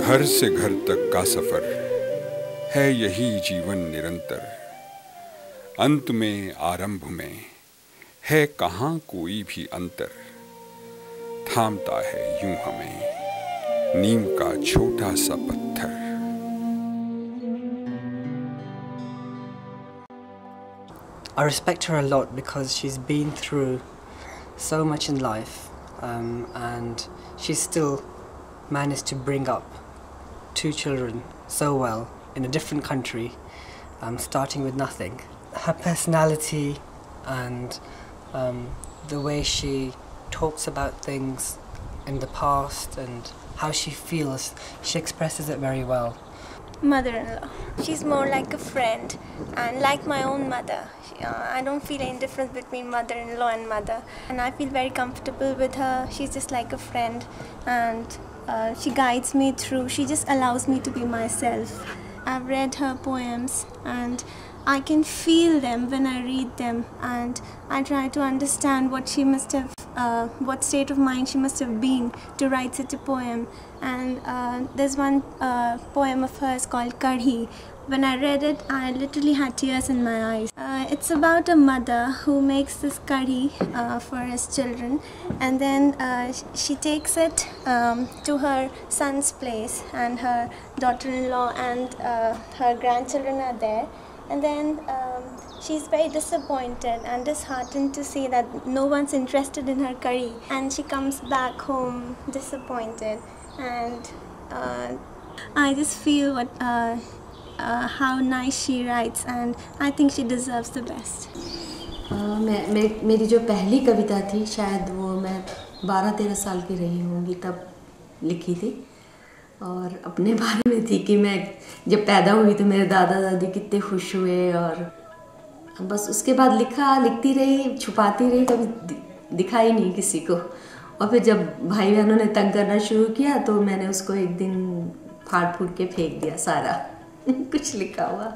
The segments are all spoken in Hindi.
घर से घर तक का सफ़र है यही जीवन निरंतर। अंत में, आरंभ में है कहाँ कोई भी अंतर। थामता है यूँ हमें नीम का छोटा सा पत्थर। I respect her a lot because she's been through so much in life um, and she still managed to bring up two children so well in a different country, um, starting with nothing. Her personality and um, the way she talks about things in the past and how she feels, she expresses it very well. Mother-in-law. She's more like a friend and like my own mother. She, uh, I don't feel any difference between mother-in-law and mother and I feel very comfortable with her. She's just like a friend and uh, she guides me through. She just allows me to be myself. I've read her poems and I can feel them when I read them and I try to understand what she must have, uh, what state of mind she must have been to write such a poem. And uh, there's one uh, poem of hers called Kadhi. When I read it, I literally had tears in my eyes. Uh, it's about a mother who makes this curry uh, for his children, and then uh, she takes it um, to her son's place, and her daughter-in-law and her grandchildren are there. And then um, she's very disappointed and disheartened to see that no one's interested in her curry, and she comes back home disappointed. And uh, I just feel what uh, uh, how nice she writes, and I think she deserves the best. अ, मैं मे, मेरी जो पहली कविता थी शायद वो मैं बारह तेरह साल की रही होंगी तब लिखी थी और अपने बारे में थी कि मैं जब पैदा हुई तो मेरे दादा दादी कितने खुश हुए और बस उसके बाद लिखा, लिखती रही, छुपाती रही, कभी दि- दिखाई नहीं किसी को। और फिर जब भाई बहनों ने तंग करना शुरू किया तो मैंने उसको एक दिन फाड़ फूट के फेंक दिया सारा। कुछ लिखा हुआ।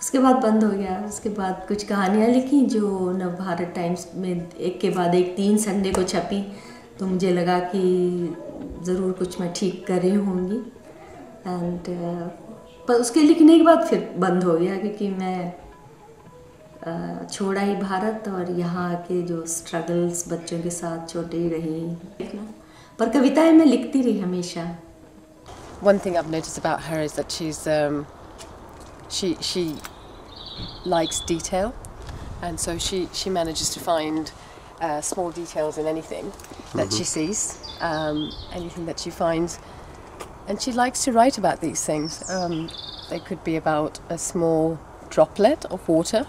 उसके बाद बंद हो गया। उसके बाद कुछ कहानियाँ लिखी जो नव भारत टाइम्स में एक के बाद एक तीन संडे को छपी। तो मुझे लगा कि ज़रूर कुछ मैं ठीक कर रही होंगी। एंड पर उसके लिखने के बाद फिर बंद हो गया क्योंकि मैं छोड़ा ही भारत और यहाँ के जो स्ट्रगल्स बच्चों के साथ छोटे ही रही। पर कविताएँ मैं लिखती रही हमेशा। One thing I've noticed about her is that she's um, she she likes detail, and so she she manages to find uh, small details in anything that mm-hmm. she sees, um, anything that she finds, and she likes to write about these things. Um, they could be about a small droplet of water.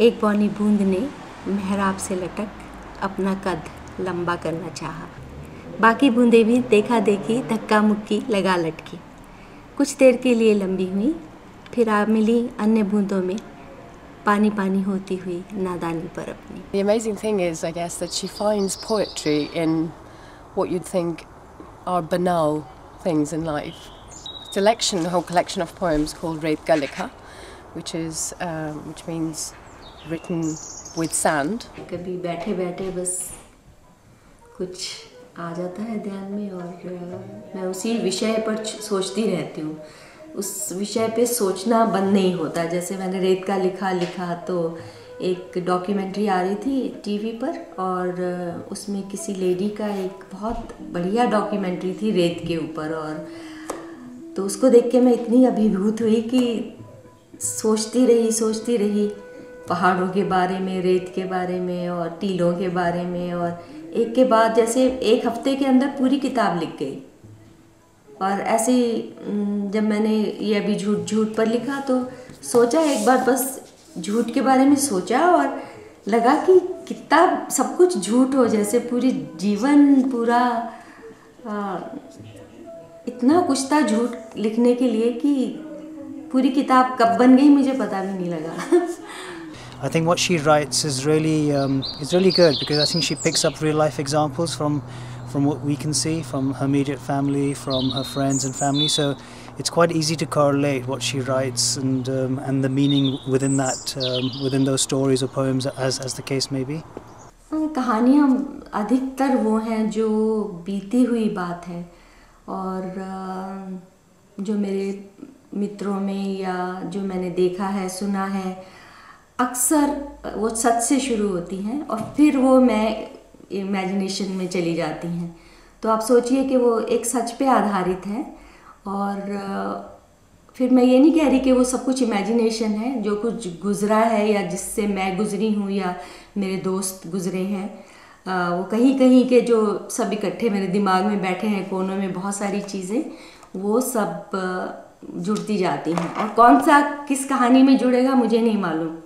एक बौनी बूंद ने मेहराब से लटक अपना कद लंबा करना चाहा बाकी बूंदें भी देखा देखी धक्का मुक्की लगा लटकी कुछ देर के लिए लंबी हुई फिर आ मिली अन्य बूंदों में पानी पानी होती हुई नादानी पर अपनी The amazing thing is, I guess, that she finds poetry in what you'd think are banal things in life. Selection, a whole collection of poems called Red Galika, which is um, which means written with sand. कभी बैठे बैठे बस कुछ आ जाता है ध्यान में और मैं उसी विषय पर सोचती रहती हूँ उस विषय पे सोचना बंद नहीं होता। जैसे मैंने रेत का लिखा लिखा तो एक डॉक्यूमेंट्री आ रही थी टीवी पर और उसमें किसी लेडी का एक बहुत बढ़िया डॉक्यूमेंट्री थी रेत के ऊपर और तो उसको देख के मैं इतनी अभिभूत हुई कि सोचती रही सोचती रही पहाड़ों के बारे में, रेत के बारे में और टीलों के बारे में और एक के बाद जैसे एक हफ़्ते के अंदर पूरी किताब लिख गई। और ऐसे जब मैंने ये अभी झूठ झूठ पर लिखा तो सोचा एक बार बस झूठ के बारे में सोचा और लगा कि कितना सब कुछ झूठ हो जैसे पूरी जीवन पूरा आ, इतना कुछ था झूठ लिखने के लिए कि पूरी किताब कब बन गई मुझे पता भी नहीं लगा। I think what she writes is really um, is really good because I think she picks up real life examples from from what we can see from her immediate family, from her friends and family. So it's quite easy to correlate what she writes and um, and the meaning within that um, within those stories or poems as as the case may be. हाँ, कहानियाँ अधिकतर वो हैं जो बीती हुई बात है और जो मेरे मित्रों में या जो मैंने देखा है सुना है अक्सर वो सच से शुरू होती हैं और फिर वो मैं इमेजिनेशन में चली जाती हैं। तो आप सोचिए कि वो एक सच पे आधारित है और फिर मैं ये नहीं कह रही कि वो सब कुछ इमेजिनेशन है जो कुछ गुज़रा है या जिससे मैं गुज़री हूँ या मेरे दोस्त गुज़रे हैं वो कहीं कहीं के जो सब इकट्ठे मेरे दिमाग में बैठे हैं कोनों में बहुत सारी चीज़ें वो सब जुड़ती जाती हैं। और कौन सा किस कहानी में जुड़ेगा मुझे नहीं मालूम।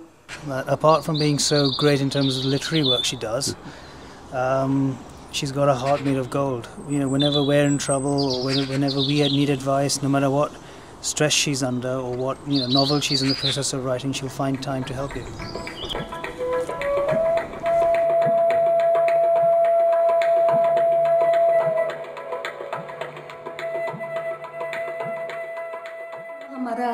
Apart from being so great in terms of literary work she does, um, she's got a heart made of gold. You know, whenever we're in trouble or whenever we need advice, no matter what stress she's under or what you know novel she's in the process of writing, she'll find time to help you. हमारा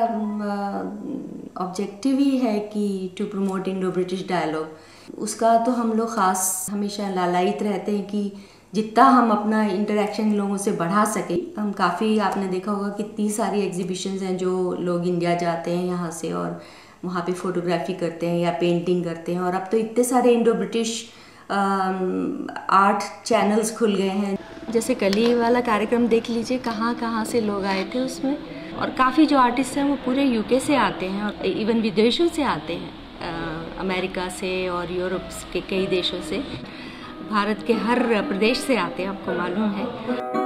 ऑब्जेक्टिव ही है कि to promote Indo British dialogue उसका तो हम लोग ख़ास हमेशा लालायित रहते हैं कि जितना हम अपना इंटरेक्शन लोगों से बढ़ा सकें। हम काफ़ी, आपने देखा होगा कितनी सारी एग्जीबिशंस हैं जो लोग इंडिया जाते हैं यहाँ से और वहाँ पे फोटोग्राफी करते हैं या पेंटिंग करते हैं और अब तो इतने सारे इंडो ब्रिटिश आर्ट चैनल्स खुल गए हैं। जैसे कली वाला कार्यक्रम देख लीजिए, कहाँ कहाँ से लोग आए थे उसमें और काफ़ी जो आर्टिस्ट हैं वो पूरे यूके से आते हैं और इवन विदेशों से आते हैं। अमेरिका से और यूरोप के कई देशों से। भारत के हर प्रदेश से आते हैं, आपको मालूम है।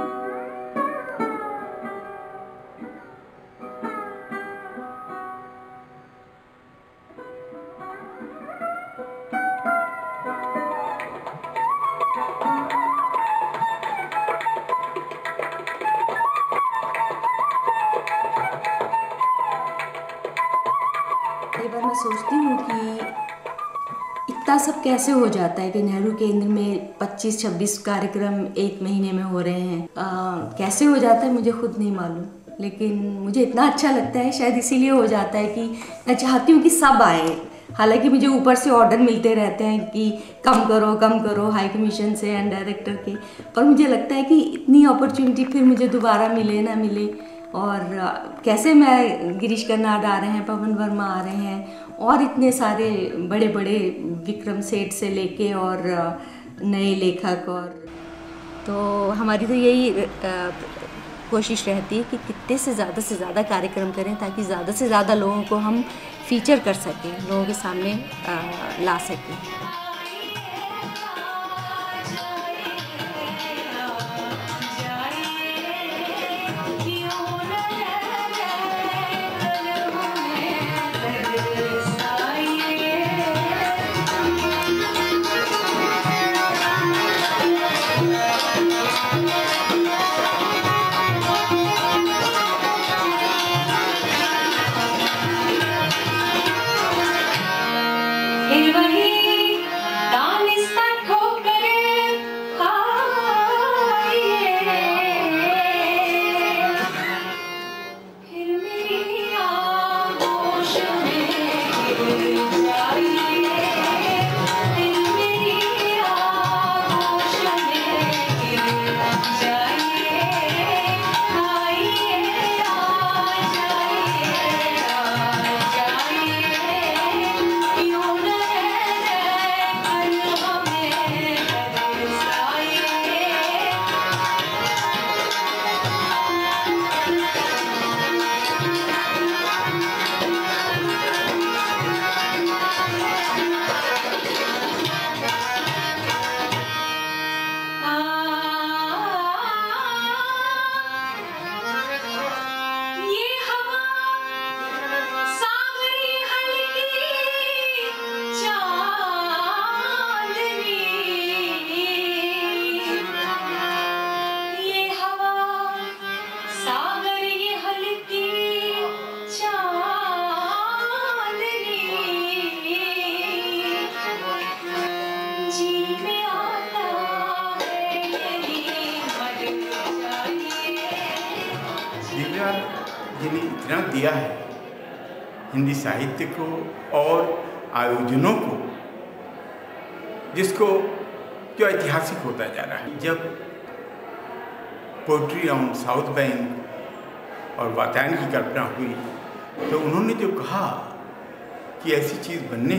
कैसे हो जाता है कि नेहरू केंद्र में 25-26 कार्यक्रम एक महीने में हो रहे हैं? आ, कैसे हो जाता है मुझे खुद नहीं मालूम। लेकिन मुझे इतना अच्छा लगता है शायद इसीलिए हो जाता है कि मैं चाहती हूँ कि सब आए। हालाँकि मुझे ऊपर से ऑर्डर मिलते रहते हैं कि कम करो कम करो हाई कमीशन से एंड डायरेक्टर के। पर मुझे लगता है कि इतनी अपॉर्चुनिटी फिर मुझे दोबारा मिले ना मिले और कैसे मैं गिरीश कर्नाड आ रहे हैं, पवन वर्मा आ रहे हैं, और इतने सारे बड़े बड़े विक्रम सेठ से लेके और नए लेखक और तो हमारी तो यही कोशिश रहती है कि कितने से ज़्यादा से ज़्यादा कार्यक्रम करें ताकि ज़्यादा से ज़्यादा लोगों को हम फीचर कर सकें, लोगों के सामने ला सकें। साहित्य को और आयोजनों को, जिसको जो ऐतिहासिक होता जा रहा है। जब पोइट्री ऑन साउथ बैंक और वातायन की कल्पना हुई तो उन्होंने जो कहा कि ऐसी चीज़ बनने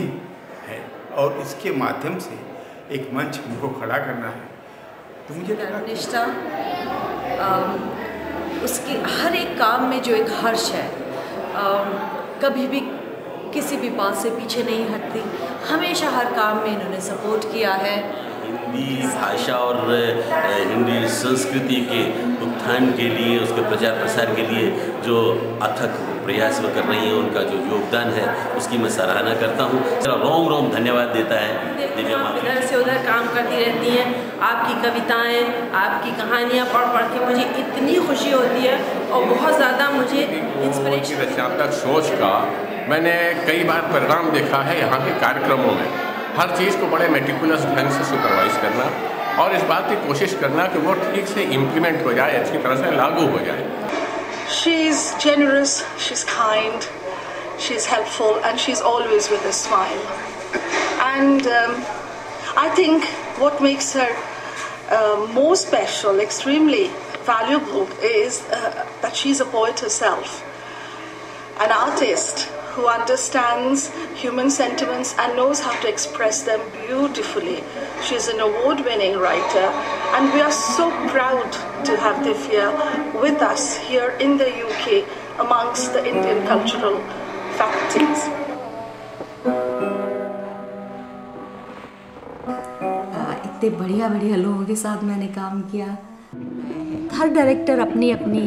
है और इसके माध्यम से एक मंच हमको खड़ा करना है तो मुझे लगा निष्ठा उसके हर एक काम में जो एक हर्ष है आ, कभी भी किसी भी बात से पीछे नहीं हटती। हमेशा हर काम में इन्होंने सपोर्ट किया है। हिंदी भाषा और हिंदी संस्कृति के उत्थान के लिए उसके प्रचार प्रसार के लिए जो अथक प्रयास वो कर रही हैं उनका जो योगदान है उसकी मैं सराहना करता हूँ। रोम रोम धन्यवाद देता है। दिव्या इधर से उधर काम करती रहती हैं आपकी कविताएँ आपकी कहानियाँ पढ़ पढ़ के मुझे इतनी खुशी होती है और बहुत ज़्यादा मुझे इंस्पिरेशन रचनात्मक सोच का मैंने कई बार परिणाम देखा है यहाँ के कार्यक्रमों में। हर चीज़ को बड़े मेटिकुलस ढंग से सुपरवाइज करना और इस बात की कोशिश करना कि वो ठीक से इम्प्लीमेंट हो जाए अच्छी तरह से लागू हो जाए। She's generous, she's kind, she's helpful, and she's always with a smile. And um, I think what makes her uh, more special, extremely valuable, is uh, that she's a poet herself, an artist who understands human sentiments and knows how to express them beautifully. She's an award winning writer, and we are so proud to have Divya with us here in the UK amongst the Indian cultural faculties. आ, इतने बढ़िया बढ़िया लोगों के साथ मैंने काम किया हर डायरेक्टर अपनी अपनी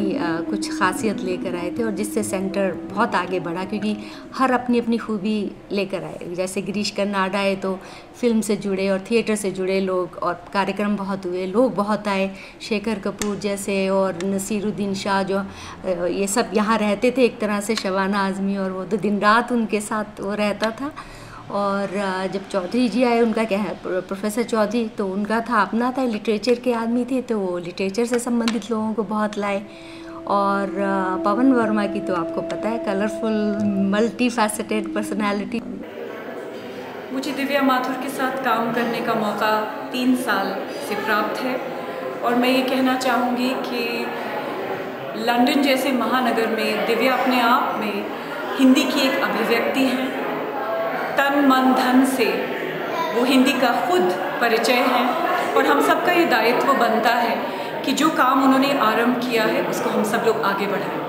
कुछ खासियत लेकर आए थे और जिससे सेंटर बहुत आगे बढ़ा, क्योंकि हर अपनी अपनी खूबी लेकर आए। जैसे गिरीश कर्नाड आए तो फ़िल्म से जुड़े और थिएटर से जुड़े लोग और कार्यक्रम बहुत हुए, लोग बहुत आए। शेखर कपूर जैसे और नसीरुद्दीन शाह जो ये सब यहाँ रहते थे एक तरह से, शबाना आज़मी और वो तो दिन रात उनके साथ वो रहता था। और जब चौधरी जी आए, उनका क्या है प्रोफेसर चौधरी तो उनका था अपना था, लिटरेचर के आदमी थे तो वो लिटरेचर से संबंधित लोगों को बहुत लाए। और पवन वर्मा की तो आपको पता है कलरफुल मल्टी फैसेटेड पर्सनैलिटी मुझे दिव्या माथुर के साथ काम करने का मौका तीन साल से प्राप्त है और मैं ये कहना चाहूँगी कि लंदन जैसे महानगर में दिव्या अपने आप में हिंदी की एक अभिव्यक्ति है। तन मन धन से। वो हिंदी का खुद परिचय है और हम सबका ये दायित्व बनता है कि जो काम उन्होंने आरंभ किया है उसको हम सब लोग आगे बढ़ाएँ।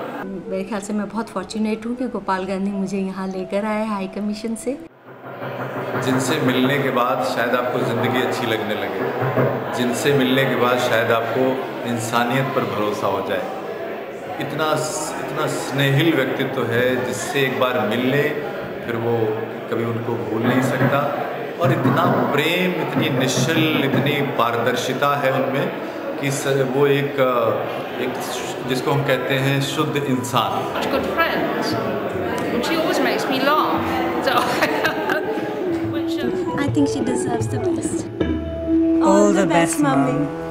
मेरे ख्याल से मैं बहुत फॉर्चुनेट हूँ कि गोपाल गांधी मुझे यहाँ लेकर आए हाई कमीशन से। जिनसे मिलने के बाद शायद आपको ज़िंदगी अच्छी लगने लगे। जिनसे मिलने के बाद शायद आपको इंसानियत पर भरोसा हो जाए। इतना इतना स्नेहिल व्यक्तित्व है जिससे एक बार मिल ले फिर वो कभी उनको भूल नहीं सकता। और इतना प्रेम इतनी निश्चल इतनी पारदर्शिता है उनमें कि वो एक एक जिसको हम कहते हैं शुद्ध इंसान। All the, the best, best mommy. mommy.